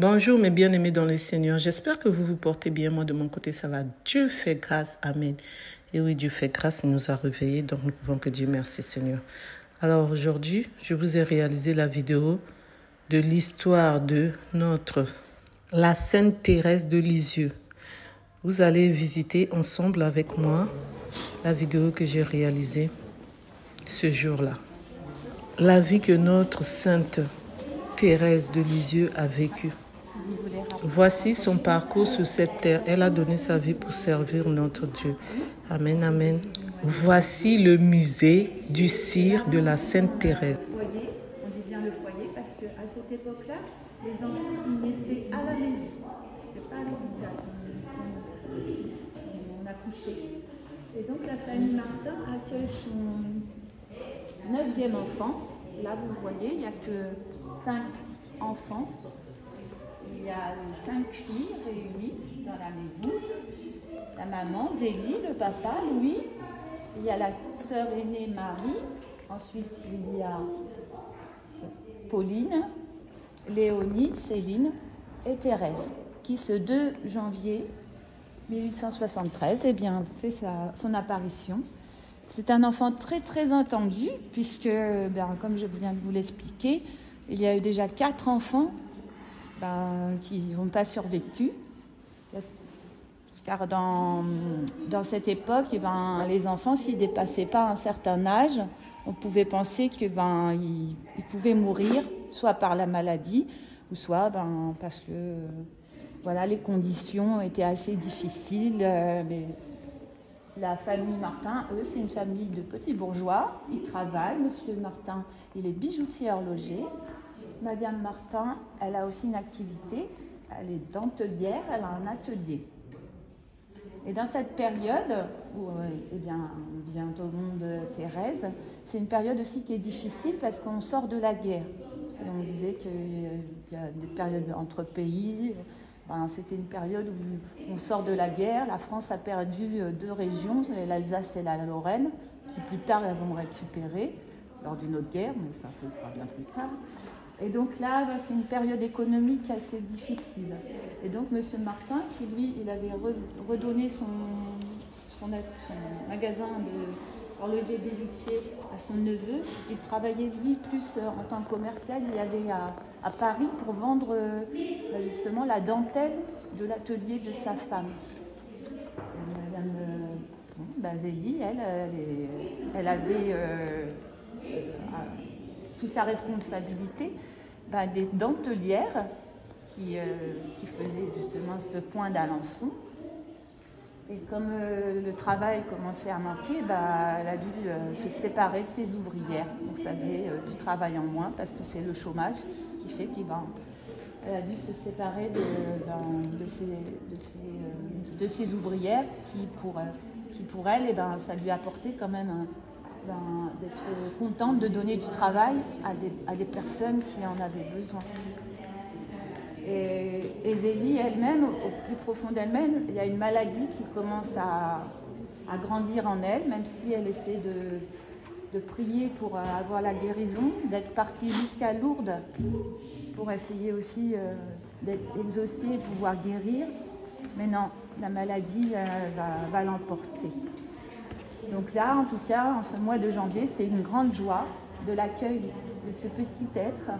Bonjour mes bien-aimés dans le Seigneur. J'espère que vous vous portez bien. Moi de mon côté, ça va. Dieu fait grâce. Amen. Et oui, Dieu fait grâce. Il nous a réveillés. Donc nous pouvons que dire merci Seigneur. Alors aujourd'hui, je vous ai réalisé la vidéo de l'histoire de notre, la Sainte Thérèse de Lisieux. Vous allez visiter ensemble avec moi la vidéo que j'ai réalisée ce jour-là. La vie que notre Sainte Thérèse de Lisieux a vécue. Voici son parcours sur cette terre. Elle a donné sa vie pour servir notre Dieu. Amen, amen. Voici le musée du cire de la Sainte Thérèse. foyer, on dit bien le foyer parce qu'à cette époque-là, les enfants ils naissaient à la maison. C'était pas à l'hôpital. On accouchait. Et donc la famille Martin accueille son neuvième enfant. Là, vous voyez, il n'y a que cinq enfants. Il y a cinq filles réunies dans la maison. La maman, Zélie, le papa, Louis. Il y a la sœur aînée, Marie. Ensuite, il y a Pauline, Léonie, Céline et Thérèse, qui ce 2 janvier 1873 eh bien, fait sa, son apparition. C'est un enfant très très entendu, puisque, ben, comme je viens de vous l'expliquer, il y a eu déjà quatre enfants ben, qui n'ont pas survécu. Car dans, dans cette époque, eh ben, les enfants, s'ils ne dépassaient pas un certain âge, on pouvait penser qu'ils ben, ils, pouvaient mourir, soit par la maladie, ou soit ben, parce que voilà, les conditions étaient assez difficiles. euh, la famille Martin, eux, c'est une famille de petits bourgeois. Ils travaillent. Monsieur Martin, il est bijoutier horloger. Madame Martin, elle a aussi une activité. Elle est dentelière, elle a un atelier. Et dans cette période, où euh, eh bien, vient au monde de Thérèse, c'est une période aussi qui est difficile parce qu'on sort de la guerre. On disait qu'il y a des périodes entre pays. Ben, C'était une période où on sort de la guerre. La France a perdu euh, deux régions, l'Alsace et la Lorraine, qui plus tard elles vont récupérer lors d'une autre guerre, mais ça ce sera bien plus tard. Et donc là, ben, c'est une période économique assez difficile. Et donc M. Martin, qui lui, il avait re- redonné son, magasin de horloger bijoutier à son neveu, il travaillait lui plus euh, en tant que commercial, il allait à, Paris pour vendre euh, ben, justement la dentelle de l'atelier de sa femme. Madame euh, bon, ben, Zélie, elle, elle, avait sous sa responsabilité ben, des dentelières qui, euh, qui faisaient justement ce point d'Alençon. Et comme euh, le travail commençait à manquer, bah, elle a dû euh, se séparer de ses ouvrières. Donc ça du travail en moins parce que c'est le chômage qui fait qu'elle elle a dû se séparer de, de ses, ouvrières qui pour, qui pour elle, eh ben, ça lui apportait quand même un- ben, d'être contente de donner du travail à des, à des personnes qui en avaient besoin. Et, et Zélie elle-même, au plus profond d'elle-même, il y a une maladie qui commence à, à grandir en elle, même si elle essaie de, de prier pour avoir la guérison, d'être partie jusqu'à Lourdes pour essayer aussi euh, d'être exaucée et pouvoir guérir. Mais non, la maladie euh, va l'emporter. Donc là, en tout cas, en ce mois de janvier, c'est une grande joie de l'accueil de ce petit être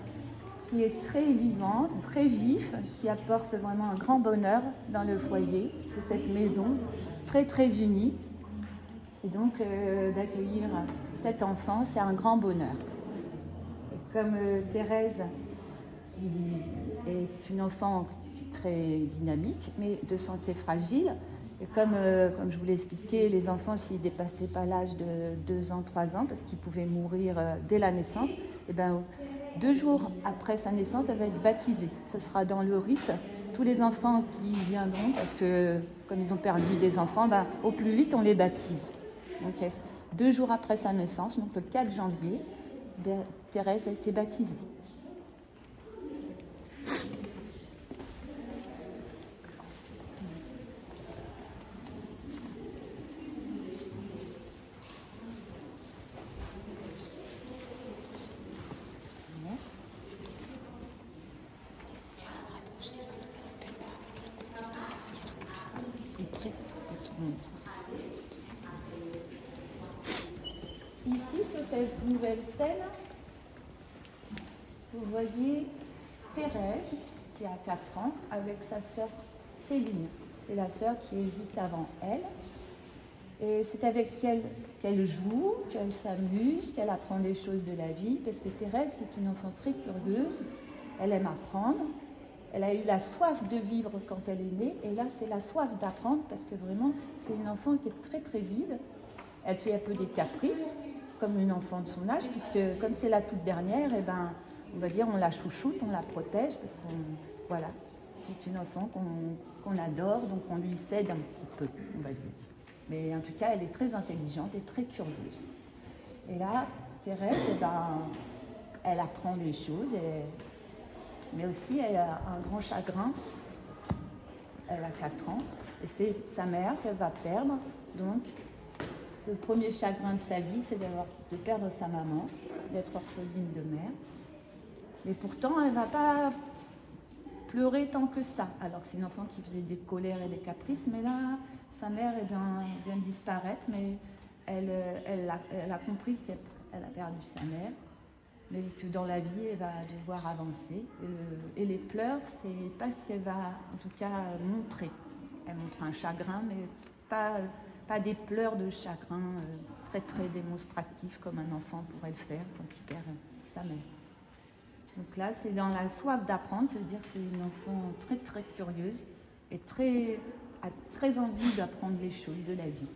qui est très vivant, très vif, qui apporte vraiment un grand bonheur dans le foyer de cette maison, très très unie. Et donc euh, d'accueillir cet enfant, c'est un grand bonheur. Comme euh, Thérèse, qui est une enfant très dynamique, mais de santé fragile, euh, comme je vous l'ai expliqué, les enfants, s'ils ne dépassaient pas l'âge de 2 ans, 3 ans, parce qu'ils pouvaient mourir euh, dès la naissance, et ben, deux jours après sa naissance, elle va être baptisée. Ce sera dans le rite. Tous les enfants qui viendront, parce que comme ils ont perdu des enfants, ben, au plus vite, on les baptise. Euh, deux jours après sa naissance, donc le 4 janvier, ben, Thérèse a été baptisée. sur cette nouvelle scène, vous voyez Thérèse, qui a 4 ans, avec sa sœur Céline. C'est la sœur qui est juste avant elle. Et c'est avec elle qu'elle joue, qu'elle s'amuse, qu'elle apprend des choses de la vie, parce que Thérèse, c'est une enfant très curieuse. Elle aime apprendre. Elle a eu la soif de vivre quand elle est née, et là, c'est la soif d'apprendre, parce que vraiment, c'est une enfant qui est très très vide. Elle fait un peu des caprices, comme une enfant de son âge, puisque comme c'est la toute dernière, et eh ben, on va dire, on la chouchoute, on la protège, parce qu'on, voilà, c'est une enfant qu'on adore, donc on lui cède un petit peu, on va dire. Mais en tout cas, elle est très intelligente et très curieuse. Et là, Thérèse, eh ben, elle apprend des choses, mais aussi elle a un grand chagrin. Elle a 4 ans, et c'est sa mère qu'elle va perdre. Donc, le premier chagrin de sa vie, c'est de perdre sa maman, d'être orpheline de mère. Mais pourtant, elle ne va pas pleurer tant que ça. Alors que c'est une enfant qui faisait des colères et des caprices, mais là, sa mère eh vient de disparaître, mais elle, elle, a, compris qu'elle a perdu sa mère, mais que dans la vie, elle va devoir avancer. Et, les pleurs, c'est pas ce qu'elle va, en tout cas, montrer. Elle montre un chagrin, mais pas, pas des pleurs de chagrin euh, très très démonstratifs comme un enfant pourrait le faire quand il perd sa mère. Donc là, c'est dans la soif d'apprendre, ça veut dire que c'est une enfant très très curieuse et très, a très envie d'apprendre les choses de la vie,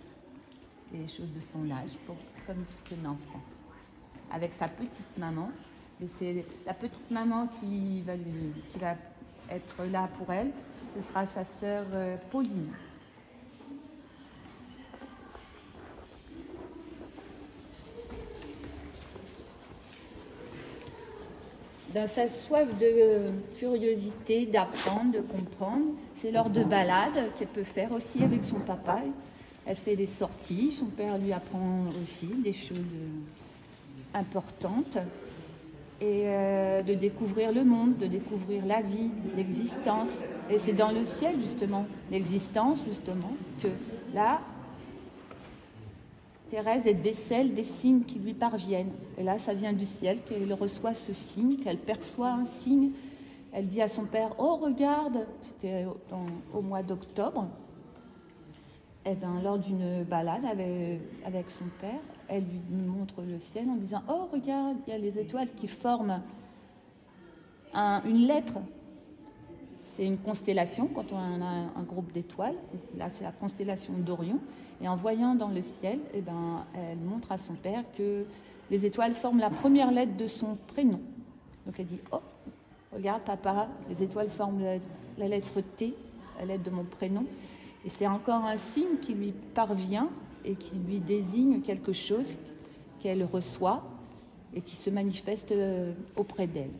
les choses de son âge, comme tout un enfant. Avec sa petite maman, et c'est la petite maman qui va, qui va être là pour elle, ce sera sa sœur euh, Pauline. Dans sa soif de curiosité, d'apprendre, de comprendre. C'est lors de balades qu'elle peut faire aussi avec son papa. Elle fait des sorties, son père lui apprend aussi des choses euh, importantes. Et euh, de découvrir le monde, de découvrir la vie, l'existence. Et c'est dans le ciel, justement, l'existence, justement, que là, Thérèse, décèle des signes qui lui parviennent. Et là, ça vient du ciel qu'elle reçoit ce signe, qu'elle perçoit un signe. Elle dit à son père Oh, regarde C'était au mois d'octobre. Et bien, lors d'une balade avec, son père, elle lui montre le ciel en disant Oh, regarde, il y a les étoiles qui forment une lettre. C'est une constellation quand on a un groupe d'étoiles. Là, c'est la constellation d'Orion. Et en voyant dans le ciel, eh ben, elle montre à son père que les étoiles forment la première lettre de son prénom. Donc elle dit Oh, regarde papa, les étoiles forment la, lettre T, la lettre de mon prénom. Et c'est encore un signe qui lui parvient et qui lui désigne quelque chose qu'elle reçoit et qui se manifeste euh, auprès d'elle.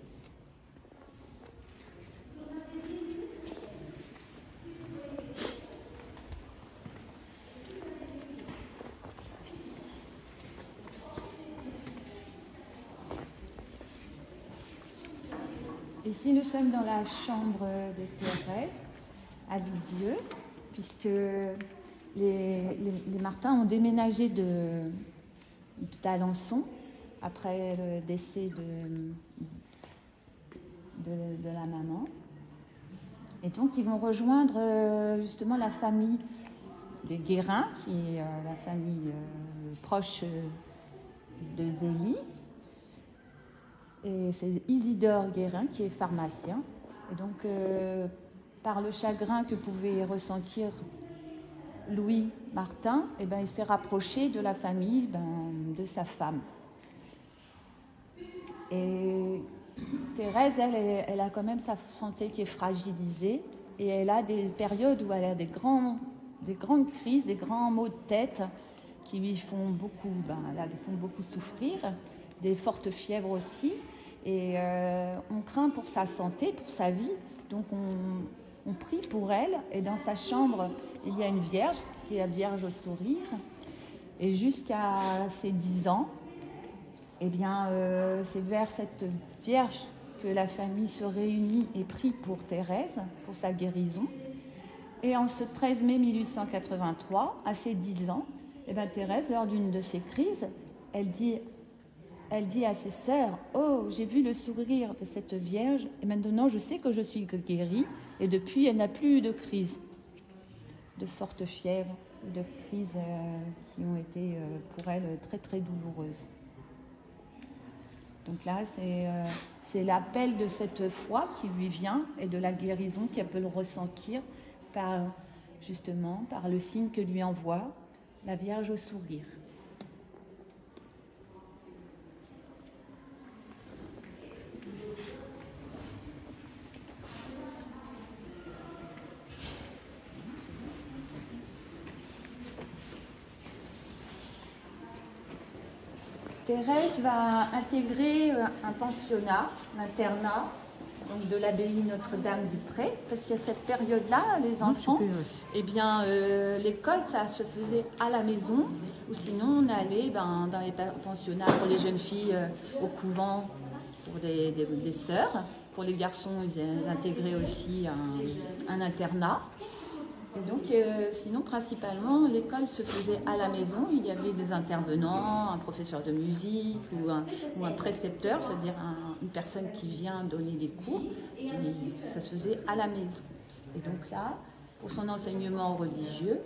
Ici, nous sommes dans la chambre de Thérèse, à Lisieux, puisque les, Martins ont déménagé de, d'Alençon après le décès de, de, la maman. Et donc, ils vont rejoindre euh, justement la famille des Guérins, qui est euh, la famille euh, proche de Zélie, c'est Isidore Guérin qui est pharmacien. Et donc, euh, par le chagrin que pouvait ressentir Louis Martin, eh ben, il s'est rapproché de la famille ben, de sa femme. Et Thérèse, elle, a quand même sa santé qui est fragilisée et elle a des périodes où elle a des grandes crises, des grands maux de tête qui lui font beaucoup, ben, là, lui font beaucoup souffrir des fortes fièvres aussi. Et euh, on craint pour sa santé, pour sa vie. Donc on, prie pour elle. Et dans sa chambre, il y a une vierge, qui est la Vierge au sourire. Et jusqu'à ses 10 ans, eh bien, euh, c'est vers cette Vierge que la famille se réunit et prie pour Thérèse, pour sa guérison. Et en ce 13 mai 1883, à ses 10 ans, eh bien, Thérèse, lors d'une de ses crises, elle dit elle dit à ses sœurs, Oh, j'ai vu le sourire de cette Vierge et maintenant je sais que je suis guérie et depuis elle n'a plus eu de crise, de forte fièvre, de crises euh, qui ont été euh, pour elle très très douloureuses. Donc là, euh, c'est l'appel de cette foi qui lui vient et de la guérison qu'elle peut ressentir justement par le signe que lui envoie la Vierge au sourire. Thérèse va intégrer euh, un pensionnat, l'internat, donc de l'abbaye Notre-Dame du Pré, parce qu'à cette période-là, les enfants, eh bien, euh, l'école, ça se faisait à la maison, ou sinon on allait ben, dans les pensionnats pour les jeunes filles euh, au couvent pour des, des, sœurs. Pour les garçons, ils intégraient aussi un, un internat. Et donc, euh, sinon, principalement, l'école se faisait à la maison. Il y avait des intervenants, un professeur de musique ou un, précepteur, c'est-à-dire une personne qui vient donner des cours. ça se faisait à la maison. Et donc là, pour son enseignement religieux,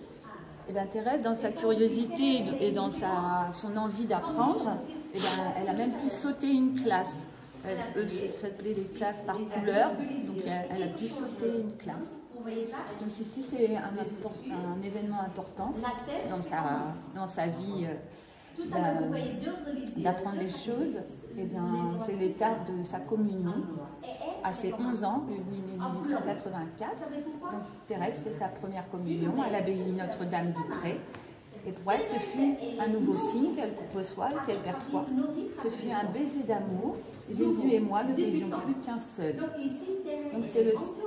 eh bien, Thérèse, dans sa curiosité et dans sa, son envie d'apprendre, eh elle a même pu sauter une classe. Elle, s'appelait les classes par couleur, donc elle a pu sauter une classe. Donc ici, c'est un, un, événement important dans sa, dans sa vie euh, d'apprendre les choses. Eh bien, c'est l'étape de sa communion à ses 11 ans, 1884. Donc Thérèse fait sa première communion à l'abbaye Notre-Dame du Pré. Et pour elle, ce fut un nouveau signe qu'elle reçoit et qu'elle perçoit. Ce fut un baiser d'amour. Jésus et moi ne faisions plus qu'un seul. Donc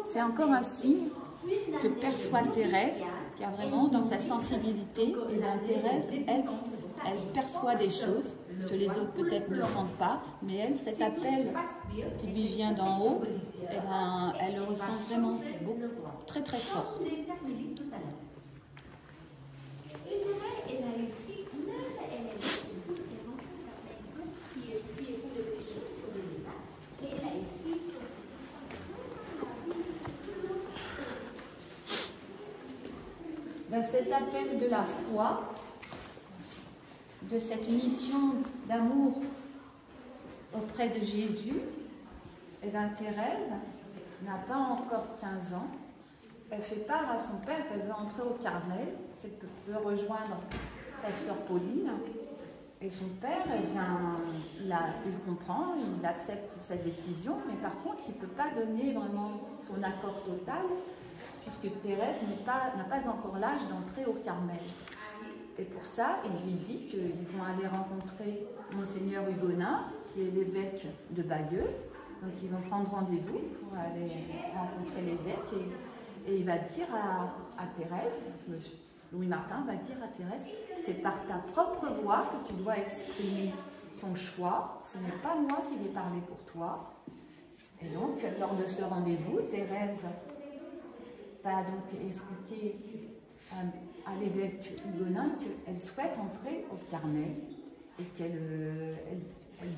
c'est encore un signe que perçoit Thérèse, a vraiment dans sa sensibilité, et bien Thérèse, elle, elle perçoit des choses que les autres peut-être ne sentent pas, mais elle, cet appel qui lui vient d'en haut, eh ben, elle le ressent vraiment beaucoup, très très fort. cet appel de la foi, de cette mission d'amour auprès de Jésus, et eh bien Thérèse n'a pas encore 15 ans. Elle fait part à son père qu'elle veut entrer au Carmel, qu'elle peut rejoindre sa sœur Pauline. Et son père, eh bien, il comprend, il accepte sa décision, mais par contre, il ne peut pas donner vraiment son accord total puisque Thérèse n'a pas, encore l'âge d'entrer au Carmel. Et pour ça, il lui dit qu'ils vont aller rencontrer Monseigneur Hugonin, qui est l'évêque de Bayeux. Donc ils vont prendre rendez-vous pour aller rencontrer l'évêque et, il va dire à, à Thérèse, Louis Martin va dire à Thérèse, c'est par ta propre voix que tu dois exprimer ton choix, ce n'est pas moi qui vais parler pour toi. Et donc, lors de ce rendez-vous, Thérèse va donc expliquer à, l'évêque Hugonin qu'elle souhaite entrer au Carmel et qu'elle euh,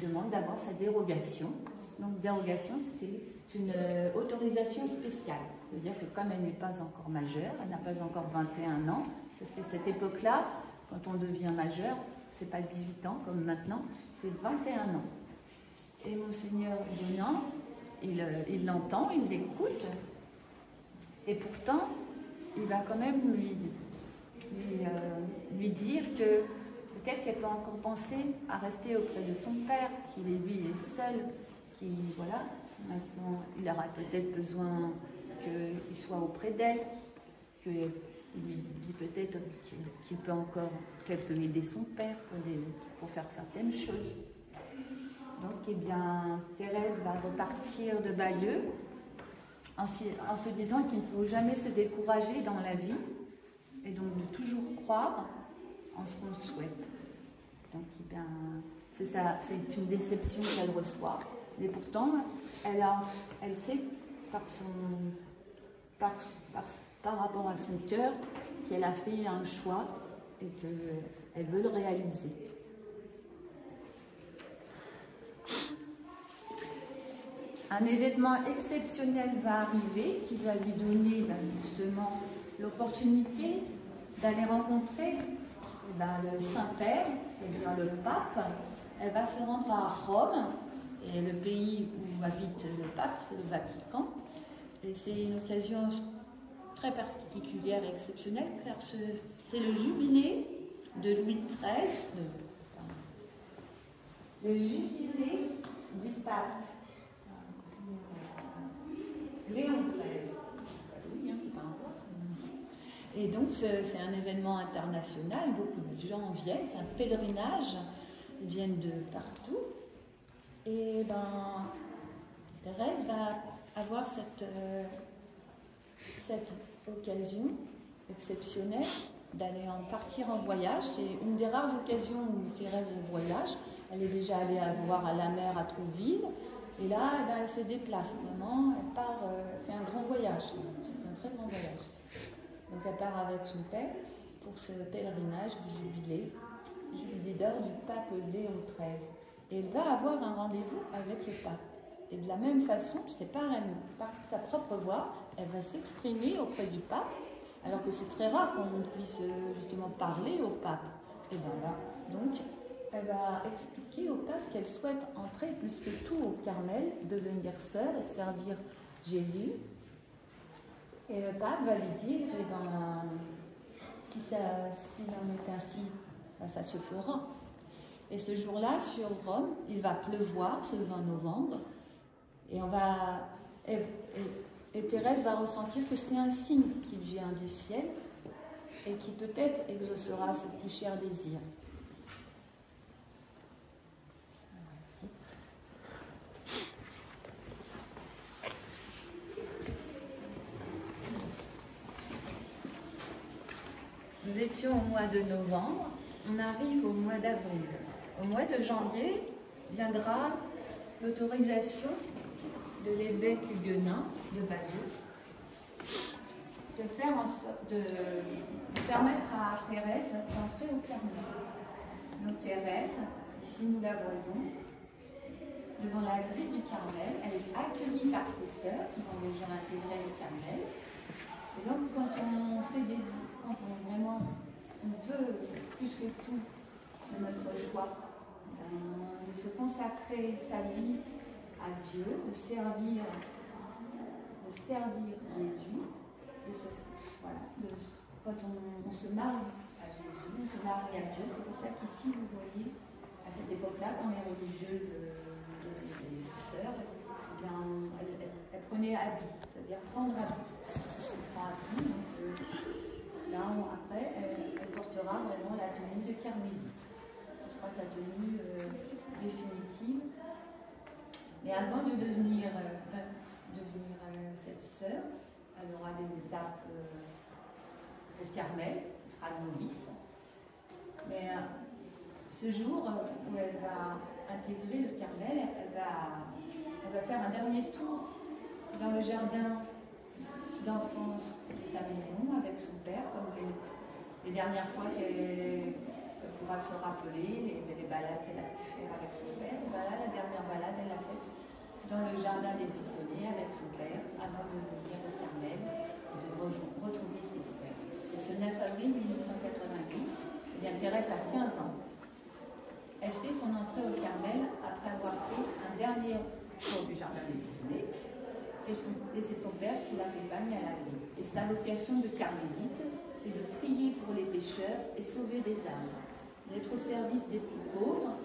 demande d'avoir sa dérogation. Donc dérogation, c'est une euh, autorisation spéciale. C'est-à-dire que comme elle n'est pas encore majeure, elle n'a pas encore 21 ans, parce que cette époque-là, quand on devient majeur, c'est pas 18 ans comme maintenant, c'est 21 ans. Et Monseigneur Hugonin, euh, il l'entend, il l'écoute, et pourtant, il va quand même lui, lui, euh, dire que peut-être qu'elle peut encore penser à rester auprès de son père, qu'il est lui est seul, qui voilà, maintenant il aura peut-être besoin qu'il soit auprès d'elle, qu'il lui dit peut-être qu'il peut encore, qu'elle peut aider son père pour, pour faire certaines choses. Donc, eh bien, Thérèse va repartir de Bayeux en, se disant qu'il ne faut jamais se décourager dans la vie et donc de toujours croire en ce qu'on souhaite. Donc, eh c'est ça, c'est une déception qu'elle reçoit. Mais pourtant, elle, sait par, son, par, par rapport à son cœur qu'elle a fait un choix et qu'elle veut le réaliser. Un événement exceptionnel va arriver qui va lui donner ben, justement l'opportunité d'aller rencontrer ben, le Saint-Père, c'est-à-dire le pape. Elle va se rendre à Rome, le pays où habite le pape, c'est le Vatican. Et c'est une occasion très particulière et exceptionnelle, car c'est le jubilé de Louis XIII, le jubilé du pape Léon XIII. Oui, hein, c'est pas un Et donc, c'est un événement international, beaucoup de gens viennent, c'est un pèlerinage, ils viennent de partout. Et ben, Thérèse va avoir cette, euh, cette occasion exceptionnelle d'aller en partir en voyage. C'est une des rares occasions où Thérèse voyage. Elle est déjà allée voir à la mer à Trouville. Et là, eh ben, elle se déplace vraiment. Elle part, euh, fait un grand voyage. C'est un très grand voyage. Donc elle part avec son père pour ce pèlerinage du jubilé, jubilé d'or du pape Léon XIII. Et elle va avoir un rendez-vous avec le pape. Et de la même façon, c'est par, par sa propre voix, elle va s'exprimer auprès du pape alors que c'est très rare qu'on puisse euh, justement parler au pape. Et bien là, donc, elle va expliquer au pape qu'elle souhaite entrer plus que tout au Carmel, devenir sœur et servir Jésus. Et le pape va lui dire, eh ben, si ça en est ainsi, ben, ça se fera. Et ce jour-là, sur Rome, il va pleuvoir, ce 20 novembre, et on va... Et Thérèse va ressentir que c'est un signe qui vient du ciel et qui peut-être exaucera ses plus chers désirs. Nous au mois de novembre, on arrive au mois d'avril. Au mois de janvier viendra l'autorisation de l'évêque huguenin de Bayeux, de, faire de, permettre à Thérèse d'entrer au Carmel. Donc Thérèse, ici nous la voyons, devant la grille du Carmel, elle est accueillie par ses sœurs qui vont déjà intégrer le Carmel. Et donc quand on fait des... quand on vraiment on veut plus que tout, c'est notre choix, de se consacrer sa vie à Dieu, de servir, de servir Jésus, voilà, quand on, se marie à Jésus, on se marie à Dieu. C'est pour ça qu'ici, vous voyez, à cette époque-là, quand les religieuses, euh, les sœurs, eh bien, elles, prenaient habit, c'est-à-dire prendre habit. Là, après, elle, portera vraiment la tenue de carmélite. Ce sera sa tenue euh, définitive mais avant de devenir, euh, euh, cette sœur, elle aura des étapes au Carmel, elle sera novice. Mais ce jour où elle va intégrer le Carmel, elle va faire un dernier tour dans le jardin d'enfance de sa maison avec son père, comme les, dernières fois qu'elle pourra se rappeler les, balades qu'elle a pu faire avec son père. Voilà, la dernière balade, elle l'a faite dans le jardin des buissonniers avec son père avant de venir au Carmel et de retrouver ses sœurs. Et ce 9 avril 1888, eh bien, Thérèse a 15 ans. Elle fait son entrée au Carmel après avoir fait un dernier tour du jardin des buissonniers et, c'est son père qui l'accompagne à la vie. Et sa vocation de carmélite, c'est de prier pour les pécheurs et sauver des âmes, d'être au service des plus pauvres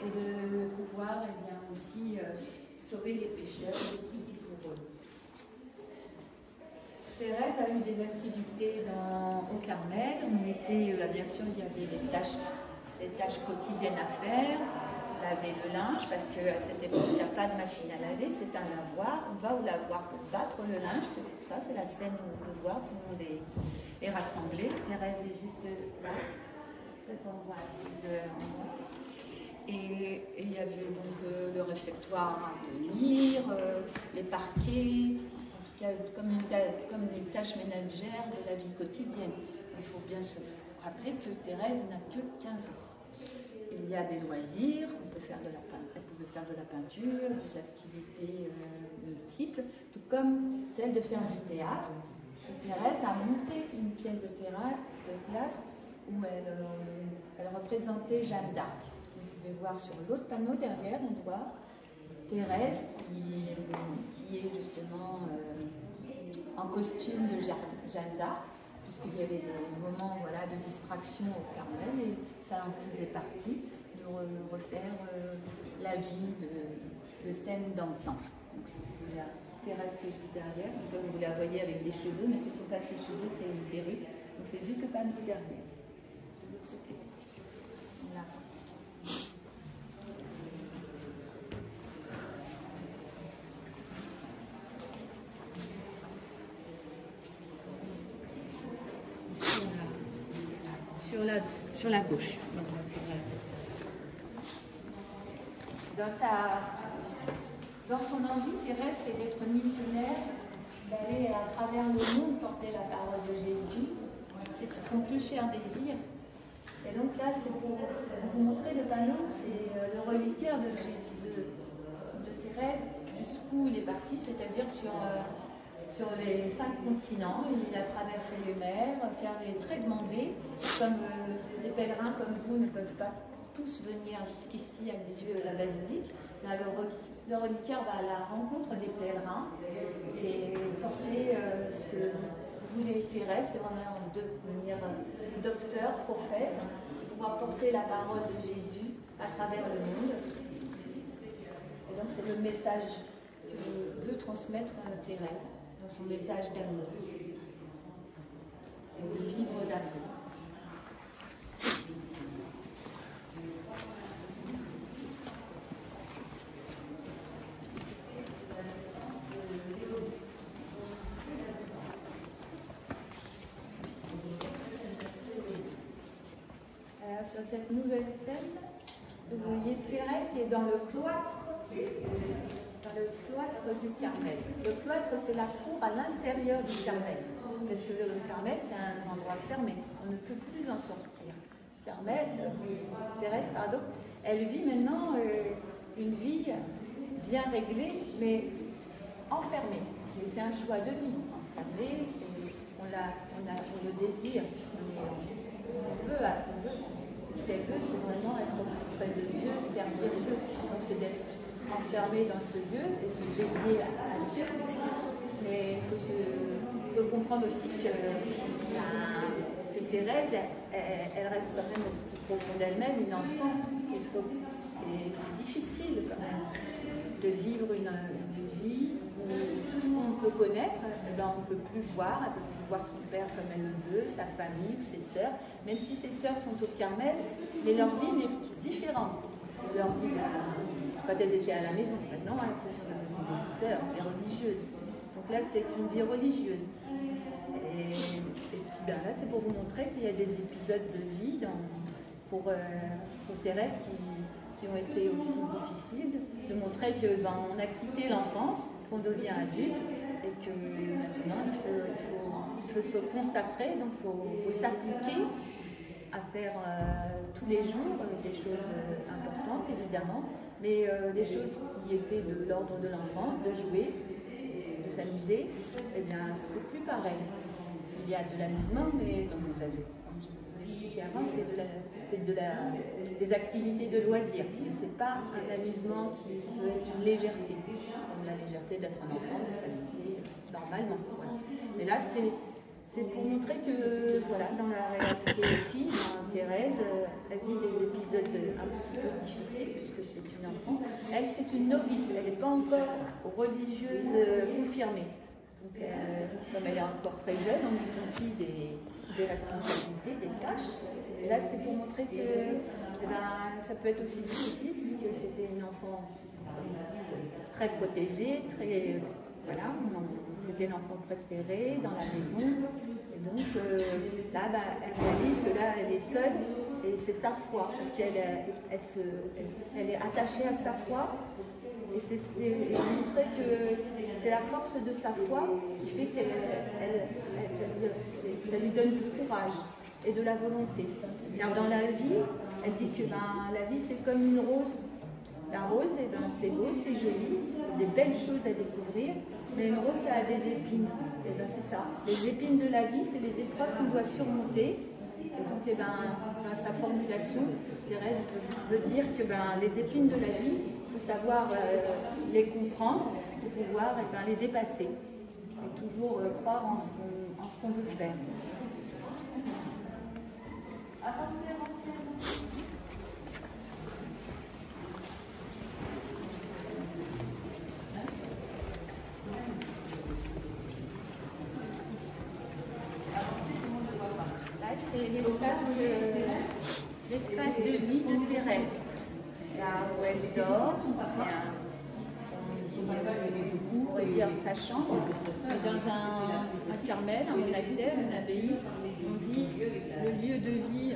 et de pouvoir eh bien, aussi euh, sauver les pécheurs et prier pour eux. Thérèse a eu des activités au Carmel. On était, euh, bien sûr, il y avait des tâches, des tâches quotidiennes à faire, laver le linge, parce qu'à cette époque, il n'y a pas de machine à laver, c'est un lavoir. On va au lavoir pour battre le linge, c'est pour ça, c'est la scène où on peut voir, tout le monde est, rassemblé. Thérèse est juste là, c'est qu'on voit assise en moi. Et, il y avait donc euh, le réfectoire à tenir, euh, les parquets, en tout cas comme, comme, les tâches ménagères de la vie quotidienne. Il faut bien se rappeler que Thérèse n'a que 15 ans. il y a des loisirs, faire de la peinture, elle pouvait faire de la peinture, des activités euh, multiples, tout comme celle de faire du théâtre. Thérèse a monté une pièce de théâtre, où elle, euh, elle représentait Jeanne d'Arc. Vous pouvez voir sur l'autre panneau derrière, on voit Thérèse qui, qui est justement euh, en costume de Jeanne d'Arc puisqu'il y avait des moments voilà, de distraction au Carmel et ça en faisait partie refaire euh, la vie de, scène d'antan. Donc c'est la terrasse que je derrière, vous la voyez avec des cheveux, mais ce ne sont pas ses cheveux, c'est une perruque. Donc c'est juste le panneau derrière. sur la, sur la gauche. Dans, son envie, Thérèse, c'est d'être missionnaire, d'aller à travers le monde porter la parole de Jésus. C'est son plus cher désir. Et donc là, c'est pour vous montrer le panneau, c'est euh, le reliquaire de Jésus, de, Thérèse, jusqu'où il est parti, c'est-à-dire sur euh, sur les cinq continents. Il a traversé les mers, car il est très demandé. Comme euh, les pèlerins comme vous ne peuvent pas tous venir jusqu'ici à des de la basilique, le, reliquaire va à la rencontre des pèlerins et porter euh, ce que les Thérèse, vraiment de devenir docteur, prophète, pouvoir porter la parole de Jésus à travers le monde. Et donc c'est le message que veut transmettre Thérèse dans son message d'amour et d'amour. Cette nouvelle scène, vous voyez Thérèse qui est dans le cloître dans le cloître du Carmel. Le cloître, c'est la cour à l'intérieur du Carmel. Parce que le Carmel, c'est un endroit fermé. On ne peut plus en sortir. Carmel, Thérèse, pardon, elle vit maintenant euh, une vie bien réglée, mais enfermée. Et c'est un choix de vie. Enfermée, on, on, le désire, on veut, on veut. Ce qu'elle veut, c'est vraiment être auprès de Dieu, servir Dieu. Donc c'est d'être enfermé dans ce lieu et se dédier à, Dieu. Mais il faut, comprendre aussi que, Thérèse, elle, reste quand même au plus profond d'elle-même une enfant. et c'est difficile quand même de vivre une, ce qu'on peut connaître, eh ben, on ne peut plus voir. Elle ne peut plus voir son père comme elle le veut, sa famille ou ses sœurs, même si ses sœurs sont au Carmel, mais leur vie est différente. Leur vie quand elles étaient à la maison. Maintenant, elles sont des sœurs, des religieuses. Donc là, c'est une vie religieuse. Et, ben là, c'est pour vous montrer qu'il y a des épisodes de vie pour, euh, Thérèse qui, ont été aussi difficiles, de montrer que ben, a quitté l'enfance, devient adulte et que maintenant il faut, se consacrer, donc il faut, s'appliquer à faire euh, tous les jours des choses importantes évidemment, mais euh, des choses qui étaient de l'ordre de l'enfance, de jouer, de s'amuser, eh bien, c'est plus pareil. Il y a de l'amusement, mais avez dit avant, c'est de la, de la, des activités de loisirs. Mais ce n'est pas un amusement qui peut être une légèreté, comme la légèreté d'être un enfant, de s'amuser normalement. Mais là, c'est c'est pour montrer que, voilà, dans la réalité aussi, Thérèse, euh, elle vit des épisodes un petit peu difficiles, puisque c'est une enfant. Elle, c'est une novice, elle n'est pas encore religieuse euh, confirmée. Donc, euh, comme elle est encore très jeune, on lui confie des, des responsabilités, des tâches. Et là, c'est pour montrer que eh ben, ça peut être aussi difficile, vu que c'était une enfant très protégée, très. Voilà, c'était l'enfant préféré dans la maison. Et donc euh, là, bah, elle réalise que là, elle est seule et c'est sa foi. Elle, elle, elle, est attachée à sa foi. Et c'est montrer que c'est la force de sa foi qui fait que ça, lui donne du courage et de la volonté. Car dans la vie, elle dit que ben, la vie c'est comme une rose. La rose, eh ben, c'est beau, c'est joli, des belles choses à découvrir, mais une rose, ça a des épines. Et ben, c'est ça. Les épines de la vie, c'est les épreuves qu'on doit surmonter. Et donc, eh ben, sa formulation, Thérèse veut dire que ben, les épines de la vie, il faut savoir euh, les comprendre pour pouvoir eh ben, les dépasser. Et toujours euh, croire en ce qu'on veut faire. C'est l'espace de, vie de Thérèse. Là où elle dort, c'est un, on pourrait dire sa chambre. Dans un, un, carmel, un monastère, une abbaye, on dit le lieu de vie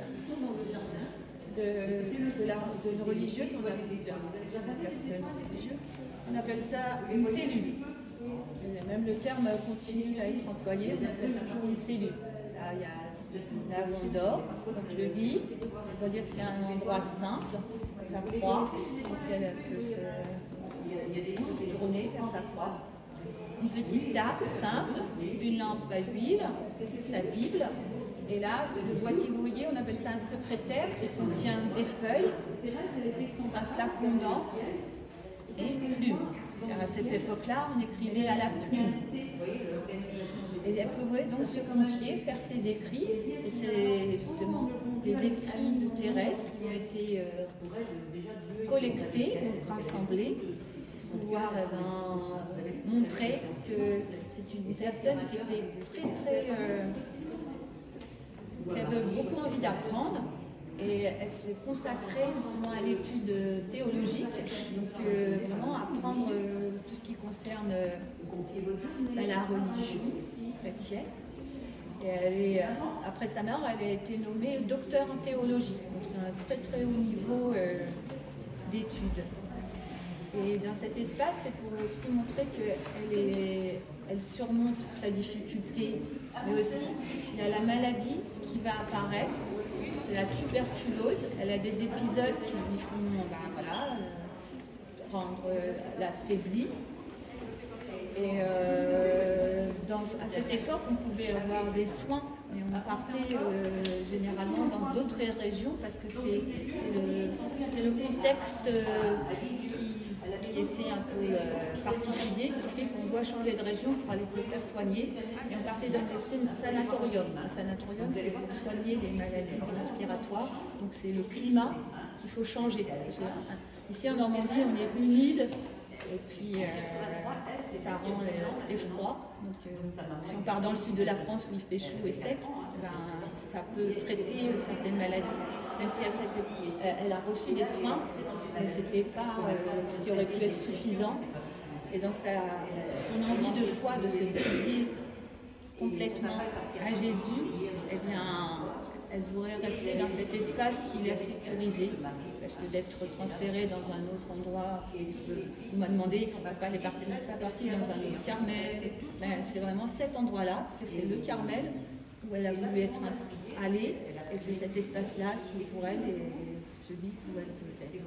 de, la, de religieuse, on on appelle ça une cellule. même le terme continue à être employé, on appelle toujours une cellule. Là, il y a Là où on dort, donc le lit, on va dire que c'est un endroit simple, sa croix, donc elle peut se, tourner vers sa croix. Une petite table simple, une lampe à huile, sa Bible, et là, le boîtier voyez, on appelle ça un secrétaire qui contient des feuilles, un flacon d'encre et une plume. à cette époque-là, on écrivait à la plume. Et elle pouvait donc se confier, faire ses écrits. Et c'est justement les écrits de Thérèse qui ont été euh, collectés, rassemblés, pour pouvoir eh ben, montrer que c'est une personne qui était très très. Euh, qui avait beaucoup envie d'apprendre. Et elle se consacrait justement à l'étude théologique, donc euh, vraiment apprendre tout ce qui concerne la religion, et euh, après sa mort, elle a été nommée docteur en théologie. Donc c'est un très très haut niveau euh, d'études. Et dans cet espace, c'est pour aussi montrer qu'elle elle surmonte sa difficulté, mais aussi il y a la maladie qui va apparaître, c'est la tuberculose. Elle a des épisodes qui lui font ben, voilà, euh, rendre faiblie. Et à cette époque, on pouvait avoir des soins, mais on partait euh, généralement dans d'autres régions parce que c'est le, contexte euh, qui, était un peu euh, particulier qui fait qu'on doit changer de région pour aller se faire soigner. Et on partait dans des sanatoriums. Un sanatorium, c'est pour soigner les maladies respiratoires. Donc c'est le climat qu'il faut changer. Ici en Normandie, on est humide et puis ça rend les froid. Donc, euh, si on part dans le sud de la France où il fait chaud et sec, ben, ça peut traiter euh, certaines maladies. Même si elle, elle a reçu des soins, mais ce n'était pas euh, ce qui aurait pu être suffisant. Et dans sa, son envie de foi, de se dédier complètement à Jésus, eh bien, elle voudrait rester dans cet espace qui l'a sécurisé. Parce que d'être transférée dans un autre endroit, on m'a demandé est partie, pas partie dans un autre Carmel. Ben, c'est vraiment cet endroit-là, c'est le Carmel, où elle a voulu être allée. Et c'est cet espace-là qui, pour elle, est celui où elle veut être.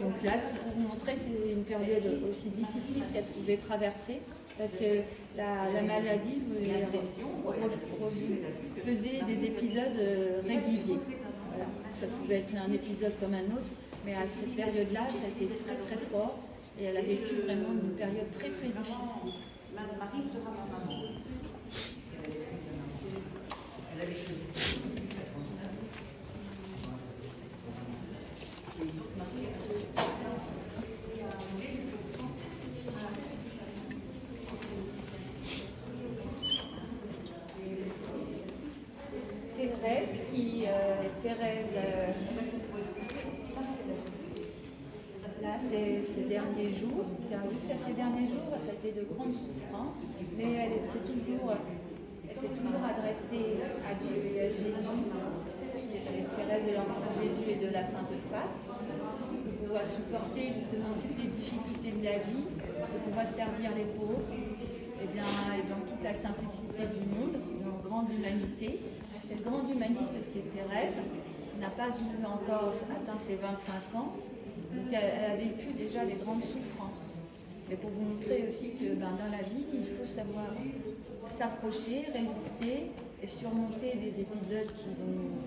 Donc là, c'est pour vous montrer que c'est une période aussi difficile qu'elle pouvait traverser parce que la, maladie faisait des épisodes euh, réguliers. Ça pouvait être un épisode comme un autre, mais à cette période-là, ça a été très très fort et elle a vécu vraiment une période très très difficile. Derniers jours, ça a été de grandes souffrances, mais elle s'est toujours, toujours adressée à Dieu et à Jésus, c'est Thérèse de l'enfant Jésus et de la Sainte Face, de pouvoir supporter justement toutes les difficultés de la vie, de pouvoir servir les pauvres, et, bien, dans toute la simplicité du monde, dans grande humanité. Cette grande humaniste qui est Thérèse, n'a pas encore atteint ses 25 ans, donc elle, a vécu déjà des grandes souffrances. Mais pour vous montrer aussi que ben, dans la vie, il faut savoir s'accrocher, résister et surmonter des épisodes qui vont,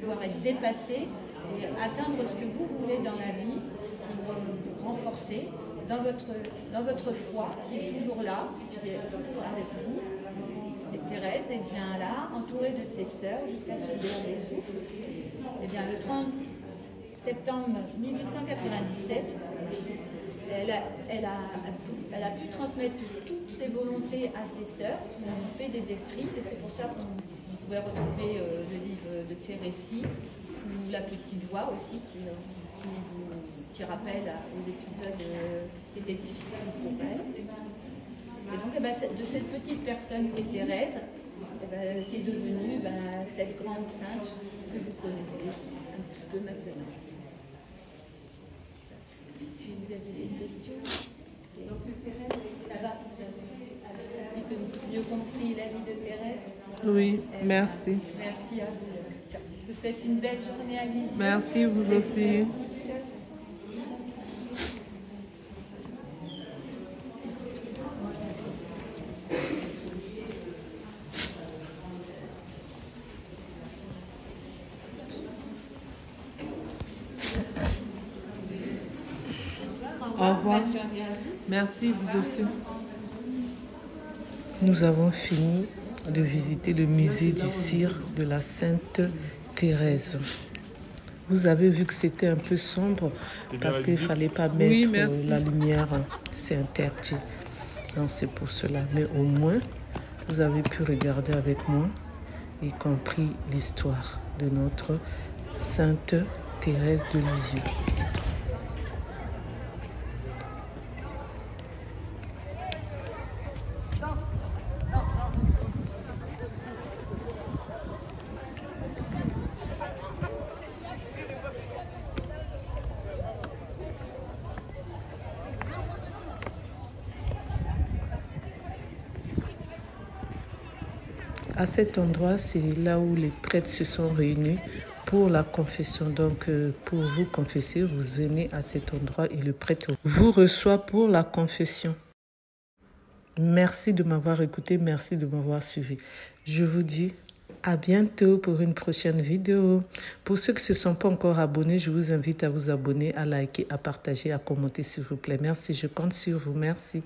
pouvoir être dépassés et atteindre ce que vous voulez dans la vie pour vous renforcer dans votre, dans votre foi qui est toujours là, qui est avec vous. Et Thérèse est bien là, entourée de ses sœurs jusqu'à ce dernier souffle. Et bien, le 30 septembre 1897, elle a, pu transmettre toutes ses volontés à ses sœurs, qui ont fait des écrits, et c'est pour ça qu'on pouvait retrouver euh, le livre de ses récits, ou La Petite Voix aussi, qui, qui rappelle aux épisodes euh, qui étaient difficiles pour elle. Et donc, eh ben, de cette petite personne qui est Thérèse, eh ben, qui est devenue ben, cette grande sainte que vous connaissez un petit peu maintenant. Si vous avez des questions, ça va Vous avez un petit peu mieux compris la vie de Thérèse Oui, merci. Merci à vous. Je vous souhaite une belle journée à Lisieux. Merci, vous aussi. Au revoir. Merci, vous aussi. Nous avons fini de visiter le musée du cire de la Sainte Thérèse. Vous avez vu que c'était un peu sombre parce qu'il ne fallait pas mettre la lumière. C'est interdit. Donc c'est pour cela. Mais au moins, vous avez pu regarder avec moi y compris l'histoire de notre Sainte Thérèse de Lisieux. Cet endroit, c'est là où les prêtres se sont réunis pour la confession. Donc, euh, pour vous confesser, vous venez à cet endroit et le prêtre vous reçoit pour la confession. Merci de m'avoir écouté, merci de m'avoir suivi. Je vous dis à bientôt pour une prochaine vidéo. Pour ceux qui ne se sont pas encore abonnés, je vous invite à vous abonner, à liker, à partager, à commenter s'il vous plaît. Merci, je compte sur vous. Merci.